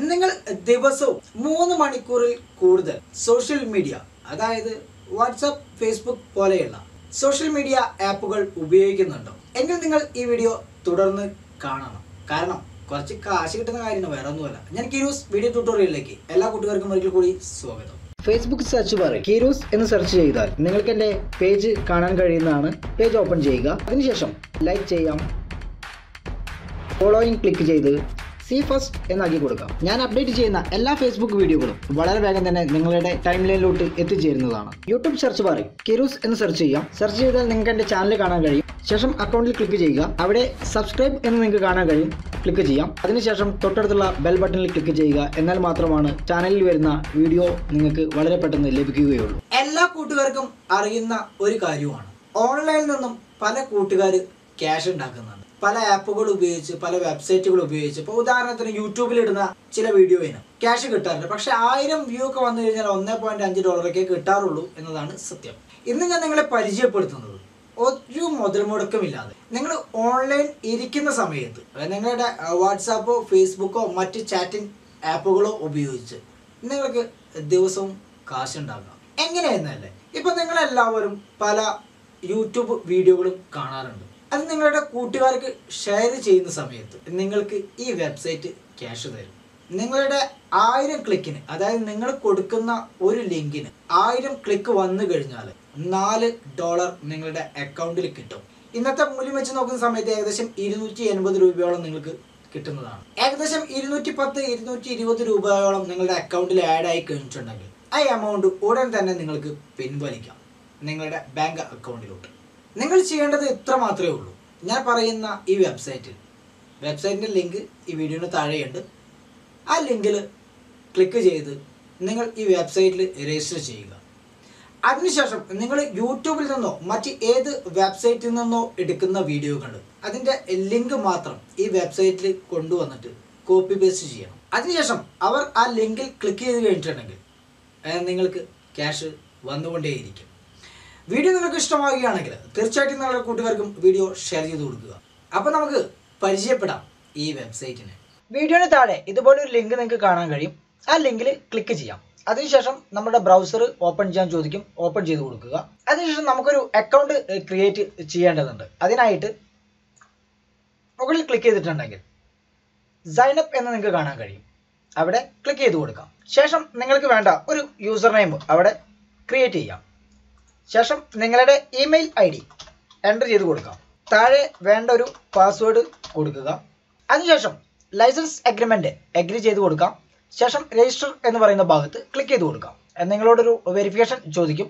നിങ്ങൾ ദിവസവും മൂന്ന് മണിക്കൂറിൽ കൂടുതൽ സോഷ്യൽ മീഡിയ അതായത് വാട്സപ്പ് ഫേസ്ബുക്ക് പോലെയുള്ള സോഷ്യൽ മീഡിയ ആപ്പുകൾ ഉപയോഗിക്കുന്നുണ്ടോ? എങ്കിൽ നിങ്ങൾ ഈ വീഡിയോ തുടർന്ന് കാണണം. കാരണം കുറച്ച് കാശ് കിട്ടുന്ന കാര്യമാണ് വേറെ ഒന്നുമല്ല ഞാൻ കിരൂസ് വീഡിയോ ട്യൂട്ടോറിയലിലേക്ക് എല്ലാ കൂട്ടുകാർക്കും ഒരിക്കൽ കൂടി സ്വാഗതം. ഫേസ്ബുക്ക് സെർച്ച് ബാർ കീരൂസ് എന്ന് സെർച്ച് ചെയ്താൽ നിങ്ങൾക്ക് എന്റെ പേജ് കാണാൻ കഴിയുന്നതാണ്. പേജ് ഓപ്പൺ ചെയ്യുക. അതിനുശേഷം ലൈക്ക് ചെയ്യാം. ഫോളോയിങ് ക്ലിക്ക് ചെയ്ത് സി ഫസ്റ്റ് എന്നാക്കി കൊടുക്കാം. ഞാൻ അപ്ഡേറ്റ് ചെയ്യുന്ന എല്ലാ ഫേസ്ബുക്ക് വീഡിയോകളും വളരെ വേഗം തന്നെ നിങ്ങളുടെ ടൈം ലൈനിലോട്ട് എത്തിച്ചേരുന്നതാണ് യൂട്യൂബ് സെർച്ച് ബാറിൽ കിരൂസ് എന്ന് സെർച്ച് ചെയ്യാം. സെർച്ച് ചെയ്താൽ നിങ്ങൾക്ക് എന്റെ ചാനൽ കാണാൻ കഴിയും. ശേഷം അക്കൗണ്ടിൽ ക്ലിക്ക് ചെയ്യുക. അവിടെ സബ്സ്ക്രൈബ് എന്ന് നിങ്ങൾക്ക് കാണാൻ കഴിയും. ക്ലിക്ക് ചെയ്യാം. അതിനുശേഷം തൊട്ടടുത്തുള്ള ബെൽ ബട്ടണിൽ ക്ലിക്ക് ചെയ്യുക. എന്നാൽ മാത്രമാണ് ചാനലിൽ വരുന്ന വീഡിയോ നിങ്ങൾക്ക് വളരെ പെട്ടെന്ന് ലഭിക്കുകയുള്ളൂ. എല്ലാ കൂട്ടുകാർക്കും അറിയുന്ന ഒരു കാര്യമാണ്. ഓൺലൈനിൽ നിന്നും പല കൂട്ടുകാർ ക്യാഷ് ഉണ്ടാക്കുന്നുണ്ട്. പല ആപ്പുകൾ ഉപയോഗിച്ച് പല വെബ്സൈറ്റുകൾ ഉപയോഗിച്ച്. ഇപ്പോൾ ഉദാഹരണത്തിന് യൂട്യൂബിൽ ഇടുന്ന ചില വീഡിയോയിന് ക്യാഷ് കിട്ടാറുണ്ട്. പക്ഷെ ആയിരം വ്യൂ ഒക്കെ വന്നു കഴിഞ്ഞാൽ ഒന്നേ പോയിന്റ് അഞ്ച് ഡോളറൊക്കെ കിട്ടാറുള്ളൂ എന്നതാണ് സത്യം. ഇന്ന് ഞാൻ നിങ്ങളെ പരിചയപ്പെടുത്തുന്നത് ഒരു മുതൽ മുടക്കമില്ലാതെ. നിങ്ങൾ ഓൺലൈൻ ഇരിക്കുന്ന സമയത്ത് നിങ്ങളുടെ വാട്സാപ്പോ ഫേസ്ബുക്കോ മറ്റ് ചാറ്റിംഗ് ആപ്പുകളോ ഉപയോഗിച്ച് നിങ്ങൾക്ക് ദിവസവും കാശുണ്ടാക്കാം എങ്ങനെയെന്നല്ലേ? ഇപ്പൊ നിങ്ങളെല്ലാവരും പല യൂട്യൂബ് വീഡിയോകളും കാണാറുണ്ട്. അത് നിങ്ങളുടെ കൂട്ടുകാർക്ക് ഷെയർ ചെയ്യുന്ന സമയത്ത് നിങ്ങൾക്ക് ഈ വെബ്സൈറ്റ് ക്യാഷ് തരും. നിങ്ങളുടെ ആയിരം ക്ലിക്കിന് അതായത് നിങ്ങൾ കൊടുക്കുന്ന ഒരു ലിങ്കിന് ആയിരം ക്ലിക്ക് വന്നു കഴിഞ്ഞാൽ നാല് ഡോളർ നിങ്ങളുടെ അക്കൗണ്ടിൽ കിട്ടും. ഇന്നത്തെ മൂല്യം വെച്ച് നോക്കുന്ന സമയത്ത് ഏകദേശം ഇരുന്നൂറ്റി എൺപത് രൂപയോളം നിങ്ങൾക്ക് കിട്ടുന്നതാണ്. ഏകദേശം ഇരുന്നൂറ്റി പത്ത് ഇരുന്നൂറ്റി ഇരുപത് രൂപയോളം നിങ്ങളുടെ അക്കൗണ്ടിൽ ആഡ് ആയി കഴിഞ്ഞിട്ടുണ്ടെങ്കിൽ ആ എമൗണ്ട് ഉടൻ തന്നെ നിങ്ങൾക്ക് പിൻവലിക്കാം. നിങ്ങളുടെ ബാങ്ക് അക്കൗണ്ടിലോട്ട് നിങ്ങൾ ചെയ്യേണ്ടത് ഇത്ര മാത്രമേ ഉള്ളൂ. ഞാൻ പറയുന്ന ഈ വെബ്സൈറ്റിൽ വെബ്സൈറ്റിന്റെ ലിങ്ക് ഈ വീഡിയോന് താഴെയുണ്ട്. ആ ലിങ്കിൽ ക്ലിക്ക് ചെയ്ത് നിങ്ങൾ ഈ വെബ്സൈറ്റിൽ രജിസ്റ്റർ ചെയ്യുക. അതിനുശേഷം നിങ്ങൾ യൂട്യൂബിൽ നിന്നോ മറ്റ് ഏത് വെബ്സൈറ്റിൽ നിന്നോ എടുക്കുന്ന വീഡിയോകൾ അതിന്റെ ലിങ്ക് മാത്രം ഈ വെബ്സൈറ്റിൽ കൊണ്ടുവന്നിട്ട് കോപ്പി പേസ്റ്റ് ചെയ്യണം. അതിനുശേഷം അവർ ആ ലിങ്കിൽ ക്ലിക്ക് ചെയ്ത് കഴിഞ്ഞിട്ടുണ്ടെങ്കിൽ നിങ്ങൾക്ക് ക്യാഷ് വന്നുകൊണ്ടേയിരിക്കും. വീഡിയോ നിങ്ങൾക്ക് ഇഷ്ടമാവുകയാണെങ്കിൽ തീർച്ചയായിട്ടും നിങ്ങളുടെ കൂട്ടുകാർക്കും വീഡിയോ ഷെയർ ചെയ്ത് കൊടുക്കുക. അപ്പോൾ നമുക്ക് പരിചയപ്പെടാം ഈ വെബ്സൈറ്റിനെ. വീഡിയോന് താഴെ ഇതുപോലെ ഒരു ലിങ്ക് നിങ്ങൾക്ക് കാണാൻ കഴിയും. ആ ലിങ്കിൽ ക്ലിക്ക് ചെയ്യാം. അതിനുശേഷം നമ്മുടെ ബ്രൗസർ ഓപ്പൺ ചെയ്യാൻ ചോദിക്കും. ഓപ്പൺ ചെയ്ത് കൊടുക്കുക. അതിനുശേഷം നമുക്കൊരു അക്കൗണ്ട് ക്രിയേറ്റ് ചെയ്യേണ്ടതുണ്ട്. അതിനായിട്ട് മുകളിൽ ക്ലിക്ക് ചെയ്തിട്ടുണ്ടെങ്കിൽ സൈനപ്പ് എന്ന് നിങ്ങൾക്ക് കാണാൻ കഴിയും. അവിടെ ക്ലിക്ക് ചെയ്ത് കൊടുക്കാം. ശേഷം നിങ്ങൾക്ക് വേണ്ട ഒരു യൂസർ നെയിം അവിടെ ക്രിയേറ്റ് ചെയ്യാം. ശേഷം നിങ്ങളുടെ ഇമെയിൽ ഐ ഡി എന്റർ ചെയ്ത് കൊടുക്കാം. താഴെ വേണ്ട ഒരു പാസ്വേഡ് കൊടുക്കുക. അതിനുശേഷം ലൈസൻസ് അഗ്രിമെന്റ് അഗ്രി ചെയ്ത് കൊടുക്കാം. ശേഷം രജിസ്റ്റർ എന്ന് പറയുന്ന ഭാഗത്ത് ക്ലിക്ക് ചെയ്ത് കൊടുക്കാം. നിങ്ങളോടൊരു വെരിഫിക്കേഷൻ ചോദിക്കും.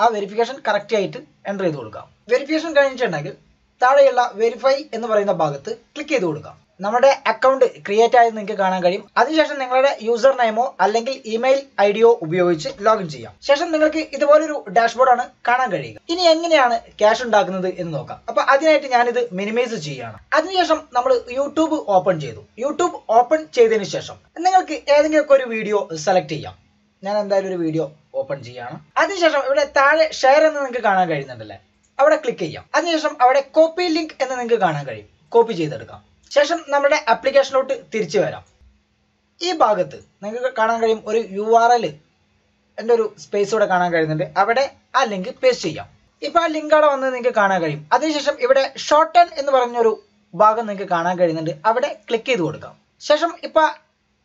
ആ വെരിഫിക്കേഷൻ കറക്റ്റ് ആയിട്ട് എന്റർ ചെയ്ത് കൊടുക്കാം. വെരിഫിക്കേഷൻ കഴിഞ്ഞിട്ടുണ്ടെങ്കിൽ താഴെയുള്ള വെരിഫൈ എന്ന് പറയുന്ന ഭാഗത്ത് ക്ലിക്ക് ചെയ്ത് കൊടുക്കാം. നമ്മുടെ അക്കൗണ്ട് ക്രിയേറ്റ് ആയത് നിങ്ങൾക്ക് കാണാൻ കഴിയും. അതിനുശേഷം നിങ്ങളുടെ യൂസർ നെയിമോ അല്ലെങ്കിൽ ഇമെയിൽ ഐ ഡിയോ ഉപയോഗിച്ച് ലോഗിൻ ചെയ്യാം. ശേഷം നിങ്ങൾക്ക് ഇതുപോലൊരു ഡാഷ്ബോർഡ് ആണ് കാണാൻ കഴിയുക. ഇനി എങ്ങനെയാണ് ക്യാഷ് ഉണ്ടാക്കുന്നത് എന്ന് നോക്കാം. അപ്പൊ അതിനായിട്ട് ഞാനിത് മിനിമൈസ് ചെയ്യുകയാണ്. അതിനുശേഷം നമ്മൾ യൂട്യൂബ് ഓപ്പൺ ചെയ്തു. യൂട്യൂബ് ഓപ്പൺ ചെയ്തതിന് ശേഷം നിങ്ങൾക്ക് ഏതെങ്കിലുമൊക്കെ ഒരു വീഡിയോ സെലക്ട് ചെയ്യാം. ഞാൻ എന്തായാലും ഒരു വീഡിയോ ഓപ്പൺ ചെയ്യാണ് അതിനുശേഷം ഇവിടെ താഴെ ഷെയർ എന്ന് നിങ്ങൾക്ക് കാണാൻ കഴിയുന്നുണ്ടല്ലേ? അവിടെ ക്ലിക്ക് ചെയ്യാം. അതിനുശേഷം അവിടെ കോപ്പി ലിങ്ക് എന്ന് നിങ്ങൾക്ക് കാണാൻ കഴിയും. കോപ്പി ചെയ്തെടുക്കാം. ശേഷം നമ്മുടെ ആപ്ലിക്കേഷനിലോട്ട് തിരിച്ചു വരാം. ഈ ഭാഗത്ത് നിങ്ങൾക്ക് കാണാൻ കഴിയും ഒരു യു ആർ എൽ എന്റെ ഒരു സ്പേസ് ഇവിടെ കാണാൻ കഴിയുന്നുണ്ട്. അവിടെ ആ ലിങ്ക് പേസ്റ്റ് ചെയ്യാം. ഇപ്പോൾ ആ ലിങ്ക് അവിടെ വന്ന് നിങ്ങൾക്ക് കാണാൻ കഴിയും. അതിനുശേഷം ഇവിടെ ഷോർട്ടൺ എന്ന് പറഞ്ഞൊരു ഭാഗം നിങ്ങൾക്ക് കാണാൻ കഴിയുന്നുണ്ട്. അവിടെ ക്ലിക്ക് ചെയ്ത് കൊടുക്കാം. ശേഷം ഇപ്പോൾ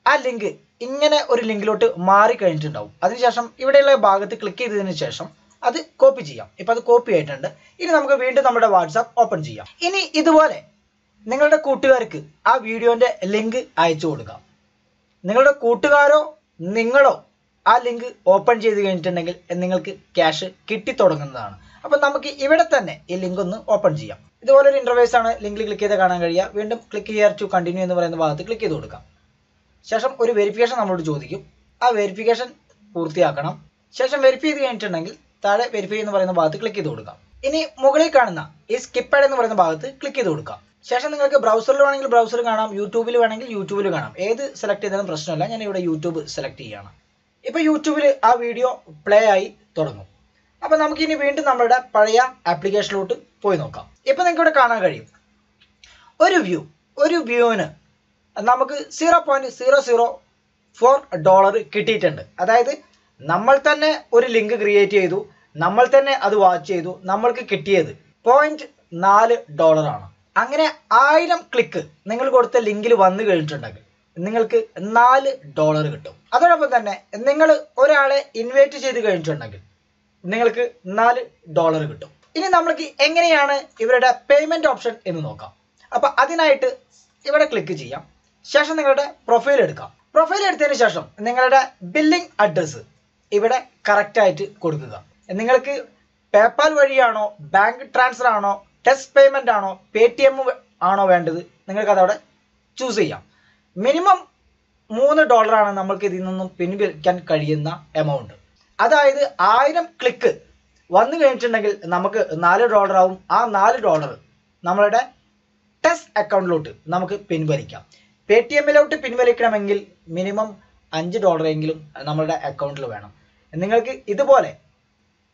ആ ലിങ്ക് ഇങ്ങനെ ഒരു ലിങ്കിലോട്ട് മാറി കഴിഞ്ഞിട്ടുണ്ടാവും. അതിനുശേഷം ഇവിടെയുള്ള ഭാഗത്ത് ക്ലിക്ക് ചെയ്തതിന് ശേഷം അത് കോപ്പി ചെയ്യാം. ഇപ്പം അത് കോപ്പി ആയിട്ടുണ്ട്. ഇനി നമുക്ക് വീണ്ടും നമ്മുടെ വാട്സാപ്പ് ഓപ്പൺ ചെയ്യാം. ഇനി ഇതുപോലെ നിങ്ങളുടെ കൂട്ടുകാർക്ക് ആ വീഡിയോന്റെ ലിങ്ക് അയച്ചു കൊടുക്കാം. നിങ്ങളുടെ കൂട്ടുകാരോ നിങ്ങളോ ആ ലിങ്ക് ഓപ്പൺ ചെയ്ത് കഴിഞ്ഞിട്ടുണ്ടെങ്കിൽ നിങ്ങൾക്ക് ക്യാഷ് കിട്ടി തുടങ്ങുന്നതാണ്. അപ്പൊ നമുക്ക് ഇവിടെ തന്നെ ഈ ലിങ്ക് ഒന്ന് ഓപ്പൺ ചെയ്യാം. ഇതുപോലെ ഒരു ഇന്റർവേസ് ആണ് ലിങ്കിൽ ക്ലിക്ക് ചെയ്ത് കാണാൻ കഴിയുക. വീണ്ടും ക്ലിക്ക് ചെയ്യാർ ടു കണ്ടിന്യൂ എന്ന് പറയുന്ന ഭാഗത്ത് ക്ലിക്ക് ചെയ്ത് കൊടുക്കാം. ശേഷം ഒരു വെരിഫിക്കേഷൻ നമ്മളോട് ചോദിക്കും. ആ വെരിഫിക്കേഷൻ പൂർത്തിയാക്കണം. ശേഷം വെരിഫൈ ചെയ്ത് കഴിഞ്ഞിട്ടുണ്ടെങ്കിൽ താഴെ വെരിഫൈ എന്ന് പറയുന്ന ഭാഗത്ത് ക്ലിക്ക് ചെയ്ത് കൊടുക്കാം. ഇനി മുകളിൽ കാണുന്ന ഈ സ്കിപ്പഡ് എന്ന് പറയുന്ന ഭാഗത്ത് ക്ലിക്ക് ചെയ്ത് കൊടുക്കാം. ശേഷം നിങ്ങൾക്ക് ബ്രൗസറിൽ വേണമെങ്കിൽ ബ്രൗസർ കാണാം യൂട്യൂബിൽ വേണമെങ്കിൽ യൂട്യൂബിൽ കാണാം. ഏത് സെലക്ട് ചെയ്താലും പ്രശ്നമില്ല. ഞാൻ ഇവിടെ യൂട്യൂബ് സെലക്ട് ചെയ്യുകയാണ് ഇപ്പൊ യൂട്യൂബിൽ ആ വീഡിയോ പ്ലേ ആയി തുടങ്ങും. അപ്പൊ നമുക്കിനി വീണ്ടും നമ്മുടെ പഴയ ആപ്ലിക്കേഷനിലോട്ട് പോയി നോക്കാം. ഇപ്പൊ നിങ്ങൾക്ക് ഇവിടെ കാണാൻ കഴിയും. ഒരു വ്യൂ ഒരു വ്യൂവിന് നമുക്ക് zero point zero zero four dollar കിട്ടിയിട്ടുണ്ട്. അതായത് നമ്മൾ തന്നെ ഒരു ലിങ്ക് ക്രിയേറ്റ് ചെയ്തു. നമ്മൾ തന്നെ അത് വാച്ച് ചെയ്തു. നമ്മൾക്ക് കിട്ടിയത് പോയിന്റ് നാല് ഡോളറാണ് അങ്ങനെ ആയിരം ക്ലിക്ക് നിങ്ങൾ കൊടുത്ത ലിങ്കിൽ വന്നു കഴിഞ്ഞിട്ടുണ്ടെങ്കിൽ നിങ്ങൾക്ക് നാല് ഡോളർ കിട്ടും. അതോടൊപ്പം തന്നെ നിങ്ങൾ ഒരാളെ ഇൻവൈറ്റ് ചെയ്ത് കഴിഞ്ഞിട്ടുണ്ടെങ്കിൽ നിങ്ങൾക്ക് നാല് ഡോളർ കിട്ടും. ഇനി നമ്മൾക്ക് എങ്ങനെയാണ് ഇവരുടെ പേയ്മെന്റ് ഓപ്ഷൻ എന്ന് നോക്കാം. അപ്പൊ അതിനായിട്ട് ഇവിടെ ക്ലിക്ക് ചെയ്യാം. ശേഷം നിങ്ങളുടെ പ്രൊഫൈൽ എടുക്കാം. പ്രൊഫൈൽ എടുത്തതിന് ശേഷം നിങ്ങളുടെ ബില്ലിംഗ് അഡ്രസ്സ് ഇവിടെ കറക്റ്റായിട്ട് കൊടുക്കുക. നിങ്ങൾക്ക് പേപ്പാൽ വഴിയാണോ ബാങ്ക് ട്രാൻസ്ഫർ ആണോ ടെസ്റ്റ് പേയ്മെന്റ് ആണോ പേ ടി എം ആണോ വേണ്ടത്? നിങ്ങൾക്ക് അതവിടെ ചൂസ് ചെയ്യാം. മിനിമം മൂന്ന് ഡോളറാണ് നമ്മൾക്ക് ഇതിൽ നിന്നും പിൻവലിക്കാൻ കഴിയുന്ന എമൗണ്ട് അതായത് ആയിരം ക്ലിക്ക് വന്നു കഴിഞ്ഞിട്ടുണ്ടെങ്കിൽ നമുക്ക് നാല് ഡോളറാവും ആ നാല് ഡോളർ നമ്മളുടെ ടെസ്റ്റ് അക്കൗണ്ടിലോട്ട് നമുക്ക് പിൻവലിക്കാം. പേ ടി എമ്മിലോട്ട് പിൻവലിക്കണമെങ്കിൽ മിനിമം അഞ്ച് ഡോളറെങ്കിലും നമ്മളുടെ അക്കൗണ്ടിൽ വേണം. നിങ്ങൾക്ക് ഇതുപോലെ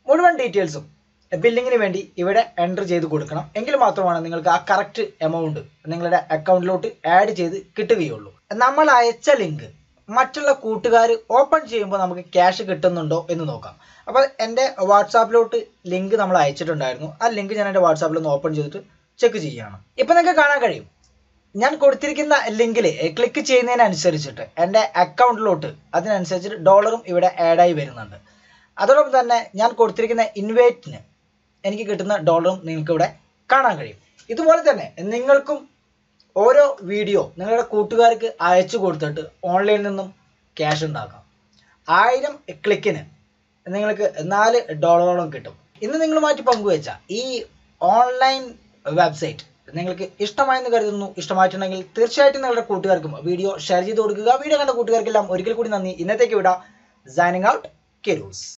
മുഴുവൻ ഡീറ്റെയിൽസും ബില്ലിങ്ങിന് വേണ്ടി ഇവിടെ എന്റർ ചെയ്ത് കൊടുക്കണം. എങ്കിൽ മാത്രമാണ് നിങ്ങൾക്ക് ആ കറക്റ്റ് എമൗണ്ട് നിങ്ങളുടെ അക്കൗണ്ടിലോട്ട് ആഡ് ചെയ്ത് കിട്ടുകയുള്ളൂ. നമ്മൾ അയച്ച ലിങ്ക് മറ്റുള്ള കൂട്ടുകാർ ഓപ്പൺ ചെയ്യുമ്പോൾ നമുക്ക് ക്യാഷ് കിട്ടുന്നുണ്ടോ എന്ന് നോക്കാം. അപ്പോൾ എന്റെ വാട്സാപ്പിലോട്ട് ലിങ്ക് നമ്മൾ അയച്ചിട്ടുണ്ടായിരുന്നു. ആ ലിങ്ക് ഞാൻ എന്റെ വാട്സാപ്പിൽ ഒന്ന് ഓപ്പൺ ചെയ്തിട്ട് ചെക്ക് ചെയ്യുകയാണ്. ഇപ്പം നിങ്ങൾക്ക് കാണാൻ കഴിയും. ഞാൻ കൊടുത്തിരിക്കുന്ന ലിങ്കിൽ ക്ലിക്ക് ചെയ്യുന്നതിനനുസരിച്ചിട്ട് എന്റെ അക്കൗണ്ടിലോട്ട് അതിനനുസരിച്ചിട്ട് ഡോളറും ഇവിടെ ആഡായി വരുന്നുണ്ട്. അതോടൊപ്പം തന്നെ ഞാൻ കൊടുത്തിരിക്കുന്ന ഇൻവൈറ്റിന് എനിക്ക് കിട്ടുന്ന ഡോളറും നിങ്ങൾക്ക് ഇവിടെ കാണാൻ കഴിയും. ഇതുപോലെ തന്നെ നിങ്ങൾക്കും ഓരോ വീഡിയോ നിങ്ങളുടെ കൂട്ടുകാർക്ക് അയച്ചു കൊടുത്തിട്ട് ഓൺലൈനിൽ നിന്നും ക്യാഷ് ഉണ്ടാക്കാം. ആയിരം ക്ലിക്കിന് നിങ്ങൾക്ക് നാല് ഡോളറോളം കിട്ടും. ഇന്ന് നിങ്ങളുമായിട്ട് പങ്കുവെച്ച ഈ ഓൺലൈൻ വെബ്സൈറ്റ് നിങ്ങൾക്ക് ഇഷ്ടമായെന്ന് കരുതുന്നു. ഇഷ്ടമായിട്ടുണ്ടെങ്കിൽ തീർച്ചയായിട്ടും നിങ്ങളുടെ കൂട്ടുകാർക്കും വീഡിയോ ഷെയർ ചെയ്ത് കൊടുക്കുക. വീഡിയോ കണ്ട കൂട്ടുകാർക്കെല്ലാം ഒരിക്കൽ കൂടി നന്ദി. ഇന്നത്തേക്ക് വിടാം. Signing out കെരൂസ്